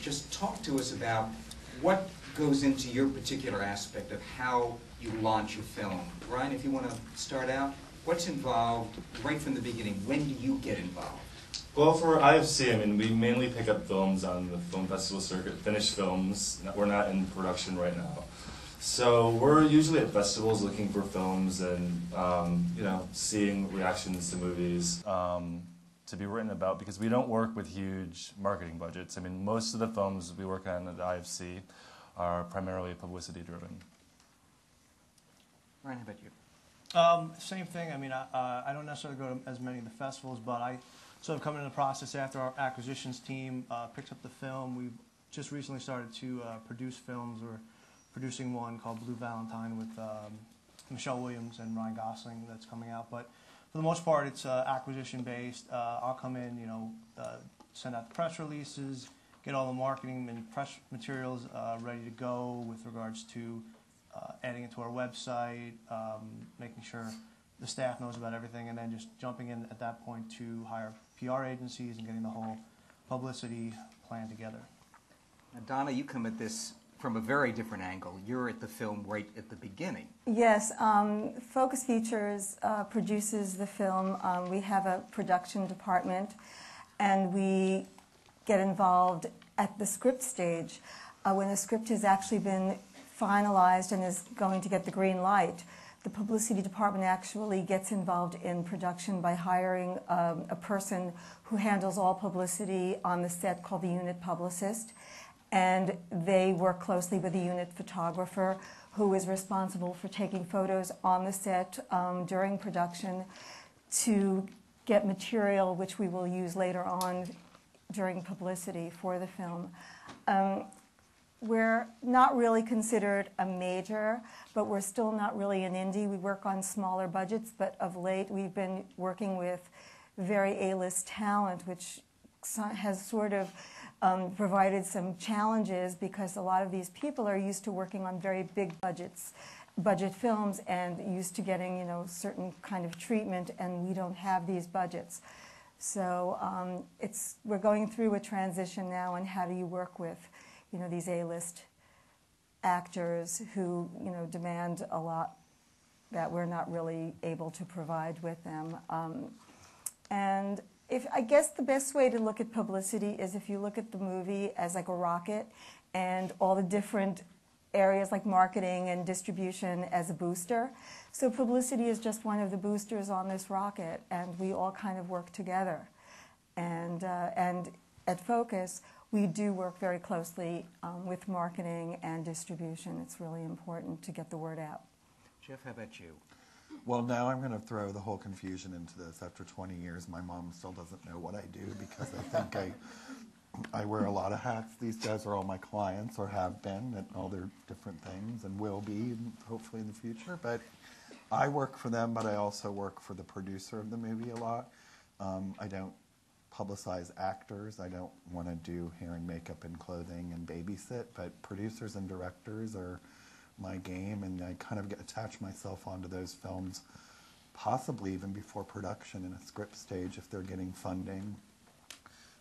Just talk to us about what goes into your particular aspect of how you launch a film. Ryan, if you want to start out, what's involved right from the beginning? When do you get involved? Well, for IFC, I mean, we mainly pick up films on the film festival circuit, finished films. We're not in production right now. So we're usually at festivals looking for films and, um, you know, seeing reactions to movies um, to be written about because we don't work with huge marketing budgets. I mean, most of the films we work on at IFC are primarily publicity driven. Ryan, how about you? Um, same thing. I mean, I, uh, I don't necessarily go to as many of the festivals, but I sort of come into the process after our acquisitions team uh, picks up the film. We've just recently started to uh, produce films. We're producing one called Blue Valentine with um, Michelle Williams and Ryan Gosling that's coming out. But for the most part, it's uh, acquisition based. Uh, I'll come in, you know, uh, send out the press releases, get all the marketing and press materials uh, ready to go with regards to uh, adding it to our website, um, making sure the staff knows about everything, and then just jumping in at that point to hire PR agencies and getting the whole publicity plan together. Now, Donna, you come at this from a very different angle. You're at the film right at the beginning. Yes, um, Focus Features uh, produces the film. Um, we have a production department, and we get involved at the script stage uh, when the script has actually been finalized and is going to get the green light. The publicity department actually gets involved in production by hiring um, a person who handles all publicity on the set called the unit publicist. And they work closely with the unit photographer who is responsible for taking photos on the set um, during production to get material which we will use later on during publicity for the film. Um, we're not really considered a major, but we're still not really an indie. We work on smaller budgets, but of late we've been working with very A-list talent, which has sort of um, provided some challenges because a lot of these people are used to working on very big budgets, budget films, and used to getting you know certain kind of treatment, and we don't have these budgets. So um, it's we're going through a transition now, and how do you work with you know these A-list actors who you know demand a lot that we're not really able to provide with them. Um, and if I guess the best way to look at publicity is if you look at the movie as like a rocket, and all the different areas like marketing and distribution as a booster. So publicity is just one of the boosters on this rocket, and we all kind of work together. And uh, and at Focus, we do work very closely um, with marketing and distribution. It's really important to get the word out. Jeff, how about you? Well, now I'm going to throw the whole confusion into this. After 20 years, my mom still doesn't know what I do because I think I I wear a lot of hats. These guys are all my clients or have been at all their different things and will be hopefully in the future. But I work for them, but I also work for the producer of the movie a lot. Um, I don't publicize actors. I don't want to do hair and makeup and clothing and babysit, but producers and directors are my game, and I kind of get attach myself onto those films, possibly even before production in a script stage if they're getting funding.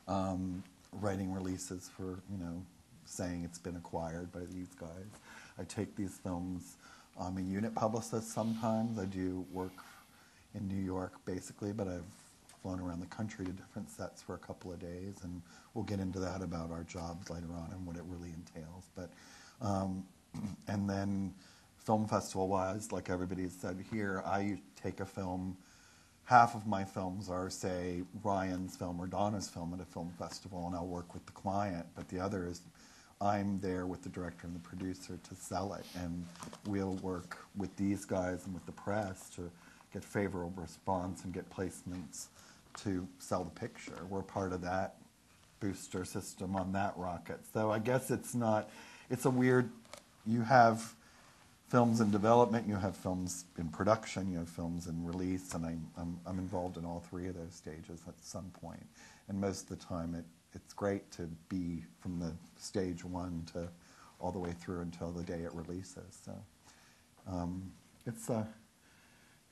Um, writing releases for you know saying it's been acquired by these guys. I take these films. I'm a unit publicist sometimes. I do work in New York basically, but I've flown around the country to different sets for a couple of days, and we'll get into that about our jobs later on and what it really entails. But um, and then film festival wise, like everybody has said here, I take a film. Half of my films are, say, Ryan's film or Donna's film at a film festival, and I'll work with the client. But the other is, I'm there with the director and the producer to sell it, and we'll work with these guys and with the press to get favorable response and get placements to sell the picture. We're part of that booster system on that rocket. So I guess it's not, it's a weird, you have films in development, you have films in production, you have films in release, and I'm, I'm, I'm involved in all three of those stages at some point. And most of the time, it, it's great to be from the stage one to all the way through until the day it releases. So um, it's, uh,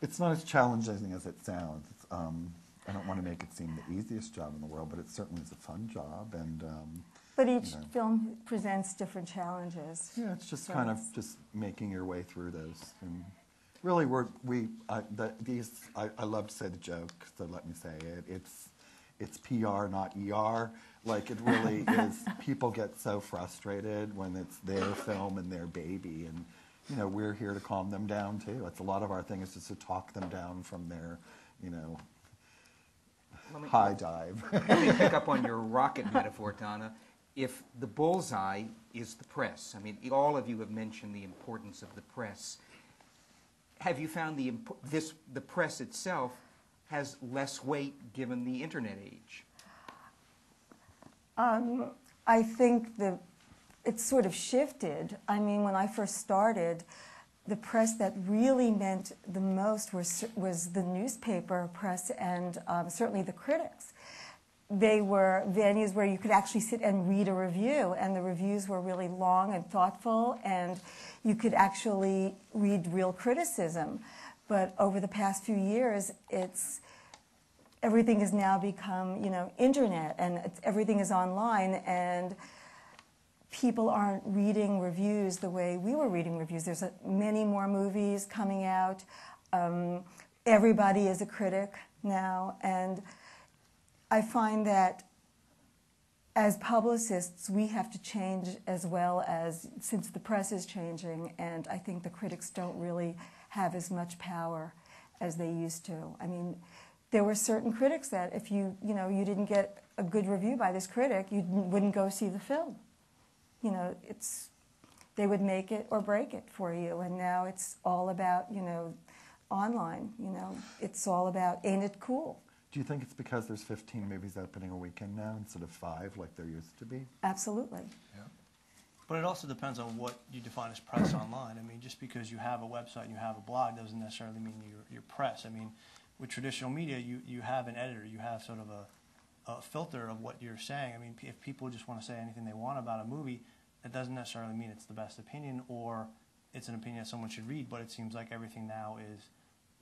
it's not as challenging as it sounds. Um, I don't want to make it seem the easiest job in the world, but it certainly is a fun job. And um, But each you know. film presents different challenges. Yeah, it's just So kind of just making your way through those. And really, we're, we, I, the, these, I, I love to say the joke, so let me say it. It's, it's PR, not ER. Like, it really is, people get so frustrated when it's their film and their baby. And, you know, we're here to calm them down, too. It's a lot of our thing is just to talk them down from their, you know, Let me- high dive. Let me pick up on your rocket metaphor, Donna. If the bullseye is the press, I mean, all of you have mentioned the importance of the press. Have you found the this the press itself has less weight given the internet age? Um, I think the it's sort of shifted. I mean, when I first started, the press that really meant the most was was the newspaper press and um, certainly the critics. They were venues where you could actually sit and read a review, and the reviews were really long and thoughtful, and you could actually read real criticism. But over the past few years, it's everything has now become, you know, internet, and everything is online, and people aren't reading reviews the way we were reading reviews. There's a, many more movies coming out. Um, everybody is a critic now, and I find that as publicists, we have to change as well as since the press is changing, and I think the critics don't really have as much power as they used to. I mean, there were certain critics that if you you know you didn't get a good review by this critic, you wouldn't go see the film. You know, it's they would make it or break it for you, and now it's all about you know online. You know, it's all about ain't it cool? Do you think it's because there's 15 movies opening a weekend now instead of five like there used to be? Absolutely. Yeah. But it also depends on what you define as press online. I mean, just because you have a website and you have a blog doesn't necessarily mean you're, you're press. I mean, with traditional media, you, you have an editor, you have sort of a, a filter of what you're saying. I mean, p- if people just want to say anything they want about a movie, that doesn't necessarily mean it's the best opinion or it's an opinion that someone should read. But it seems like everything now is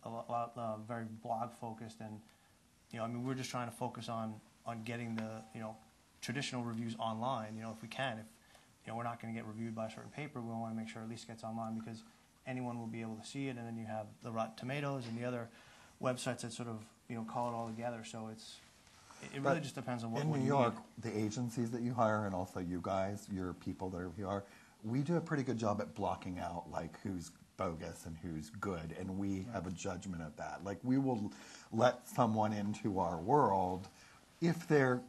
a lot, lot uh, very blog focused, and you know, I mean, we're just trying to focus on on getting the you know traditional reviews online. You know, if we can, if you know, we're not going to get reviewed by a certain paper. We want to make sure at least gets online because anyone will be able to see it. And then you have the Rotten Tomatoes and the other websites that sort of you know call it all together. So it's it, really But just depends on what we do. in New York, need. the agencies that you hire and also you guys, your people that are PR, we do a pretty good job at blocking out like who's bogus and who's good, and we have a judgment of that. Like we will let someone into our world if they're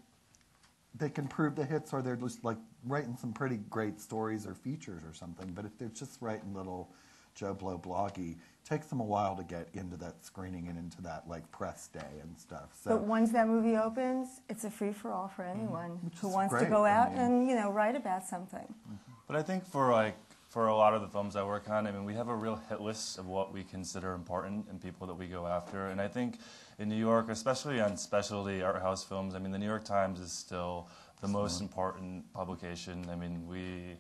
they can prove the hits or they're just like writing some pretty great stories or features or something. But if they're just writing little Joe Blow bloggy, it takes them a while to get into that screening and into that like press day and stuff. So But once that movie opens, it's a free for all for anyone mm-hmm. Which who wants to great, go I out mean- and you know write about something. Mm-hmm. But I think for like for a lot of the films I work on, I mean, we have a real hit list of what we consider important and people that we go after. And I think in New York, especially on specialty art house films, I mean, the New York Times is still the most important publication. I mean, we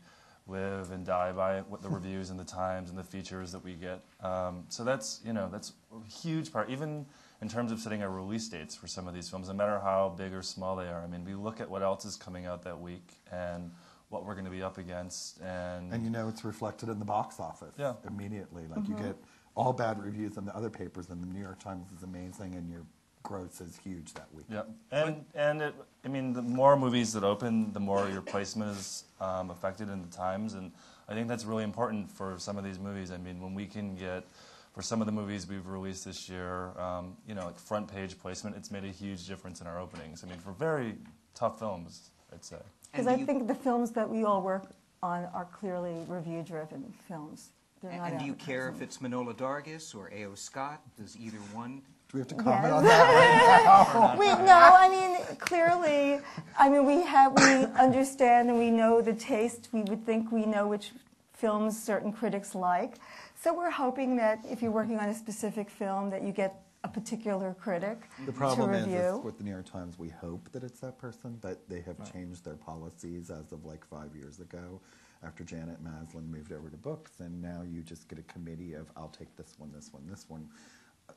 live and die by what the reviews in the Times and the features that we get. Um, so that's you know that's a huge part. Even in terms of setting our release dates for some of these films, no matter how big or small they are. I mean, we look at what else is coming out that week and what we're going to be up against, and, And you know it's reflected in the box office Yeah. immediately. Like you get all bad reviews in the other papers, and the New York Times is amazing, and your gross is huge that week. yeah, and and it, I mean, the more movies that open, the more your placement is um, affected in the Times, and I think that's really important for some of these movies. I mean, when we can get for some of the movies we've released this year, um, you know, like front page placement, it's made a huge difference in our openings. I mean, for very tough films, I'd say. Because I you- think the films that we all work on are clearly review driven films. They're And, not and do you care if advertising. it's Manohla Dargis or A.O. Scott? Does either one? Do we have to comment Yes. on that? We no, I mean clearly. I mean we have we understand and we know the taste. We would think we know which films certain critics like. So we're hoping that if you're working on a specific film, that you get a particular critic The to problem is, review. is with the New York Times, we hope that it's that person, but they have changed their policies as of like five years ago after Janet Maslin moved over to books, and now you just get a committee of, I'll take this one, this one, this one.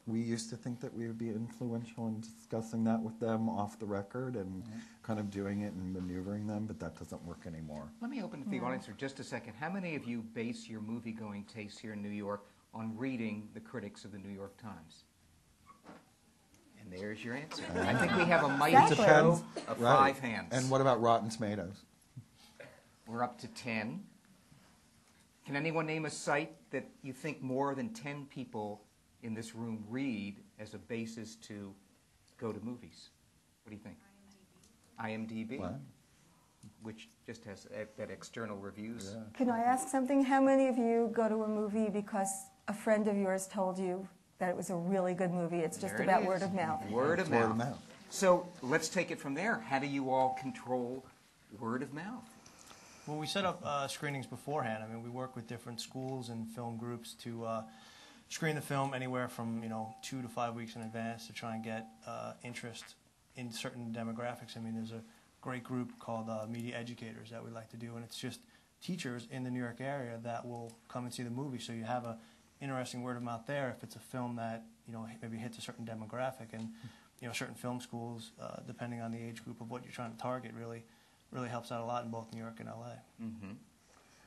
we used to think that we would be influential in discussing that with them off the record and mm-hmm. kind of doing it and maneuvering them, but that doesn't work anymore. Let me open to the audience for just a second. How many of you base your movie-going tastes here in New York on reading the critics of the New York Times? And there's your answer. I think we have a mighty Exactly. show of Right. five hands. And what about Rotten Tomatoes? We're up to 10. Can anyone name a site that you think more than 10 people in this room read as a basis to go to movies? What do you think? IMDb. What? Which just has uh, that external reviews. Yeah. Can I ask something? How many of you go to a movie because a friend of yours told you that it was a really good movie? It's just There it about is. word of mouth. Word of It's word mouth. mouth. So let's take it from there. How do you all control word of mouth? Well, we set up uh, screenings beforehand. I mean, we work with different schools and film groups to uh, screen the film anywhere from you know two to five weeks in advance to try and get uh, interest in certain demographics. I mean, there's a great group called uh, Media Educators that we like to do, and it's just teachers in the New York area that will come and see the movie. So you have a interesting word of mouth there if it's a film that you know maybe hits a certain demographic and you know certain film schools uh, depending on the age group of what you're trying to target really really helps out a lot in both New York and LA. Mm-hmm.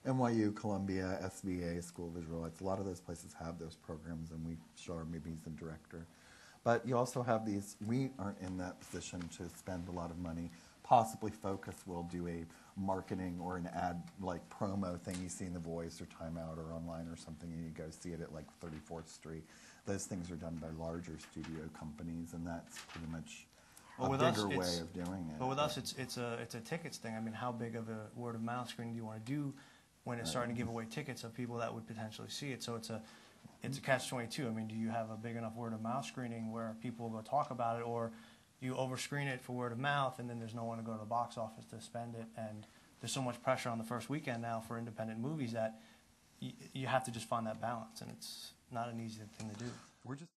NYU, Columbia, SVA, School of Visual Arts, a lot of those places have those programs, and we show our movies and director. But you also have these, we aren't in that position to spend a lot of money. Possibly Focus will do a marketing or an ad, like promo thing you see in The Voice or Time Out or online or something, and you go see it at like 34th Street. Those things are done by larger studio companies, and that's pretty much Well, a with us, bigger way of doing it. But with us, it's it's a it's a tickets thing. I mean, how big of a word of mouth screen do you want to do when it's starting to give away tickets of people that would potentially see it? So it's a it's a mm-hmm. catch twenty two. I mean, do you have a big enough word of mouth screening where people will talk about it, or you overscreen it for word of mouth, and then there's no one to go to the box office to spend it, and there's so much pressure on the first weekend now for independent movies that y- you have to just find that balance, and it's not an easy thing to do. We're just